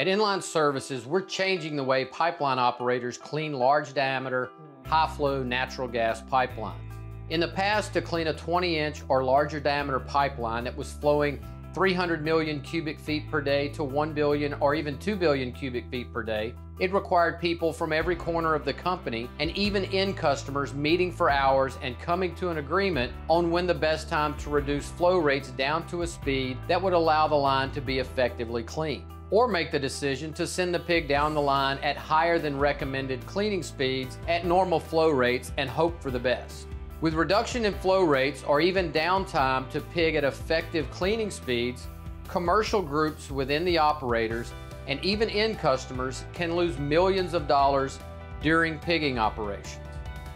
At Inline Services, we're changing the way pipeline operators clean large diameter, high flow natural gas pipelines. In the past, to clean a 20 inch or larger diameter pipeline that was flowing 300 million cubic feet per day to 1 billion or even 2 billion cubic feet per day, it required people from every corner of the company and even end customers meeting for hours and coming to an agreement on when the best time to reduce flow rates down to a speed that would allow the line to be effectively cleaned. Or make the decision to send the pig down the line at higher than recommended cleaning speeds at normal flow rates and hope for the best. With reduction in flow rates or even downtime to pig at effective cleaning speeds, commercial groups within the operators and even end customers can lose millions of dollars during pigging operations.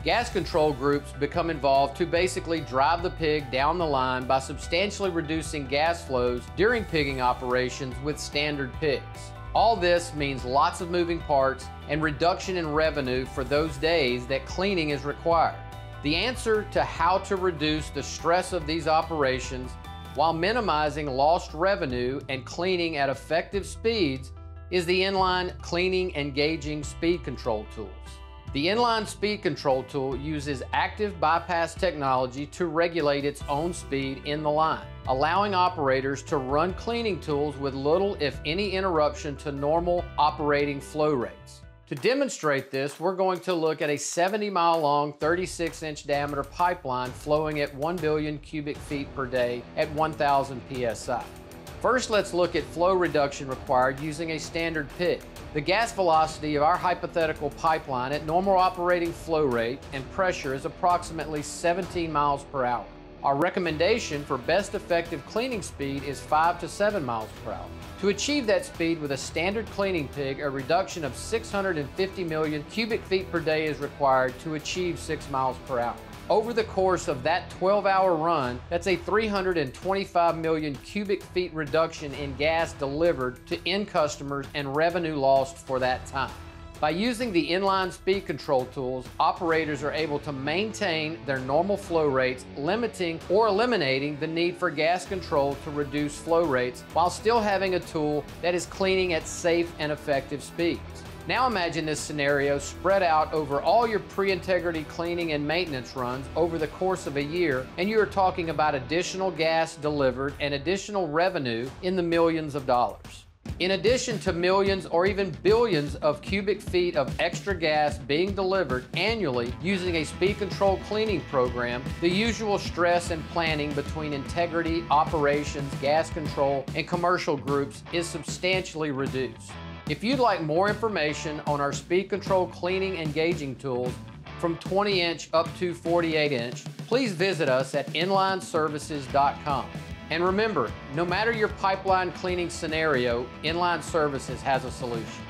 Gas control groups become involved to basically drive the pig down the line by substantially reducing gas flows during pigging operations with standard pigs. All this means lots of moving parts and reduction in revenue for those days that cleaning is required. The answer to how to reduce the stress of these operations while minimizing lost revenue and cleaning at effective speeds is the inline cleaning and gauging speed control tools. The inline speed control tool uses active bypass technology to regulate its own speed in the line, allowing operators to run cleaning tools with little if any interruption to normal operating flow rates. To demonstrate this, we're going to look at a 70 mile long, 36 inch diameter pipeline flowing at 1 billion cubic feet per day at 1000 PSI. First, let's look at flow reduction required using a standard pig. The gas velocity of our hypothetical pipeline at normal operating flow rate and pressure is approximately 17 miles per hour. Our recommendation for best effective cleaning speed is 5 to 7 miles per hour. To achieve that speed with a standard cleaning pig, a reduction of 650 million cubic feet per day is required to achieve 6 miles per hour. Over the course of that 12 hour run, that's a 325 million cubic feet reduction in gas delivered to end customers and revenue lost for that time. By using the inline speed control tools, operators are able to maintain their normal flow rates, limiting or eliminating the need for gas control to reduce flow rates while still having a tool that is cleaning at safe and effective speeds. Now imagine this scenario spread out over all your pre-integrity cleaning and maintenance runs over the course of a year, and you are talking about additional gas delivered and additional revenue in the millions of dollars. In addition to millions or even billions of cubic feet of extra gas being delivered annually using a speed control cleaning program, the usual stress and planning between integrity, operations, gas control, and commercial groups is substantially reduced. If you'd like more information on our speed control cleaning and gauging tools from 20 inch up to 48 inch, please visit us at inlineservices.com. And remember, no matter your pipeline cleaning scenario, Inline Services has a solution.